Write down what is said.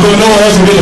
no one else will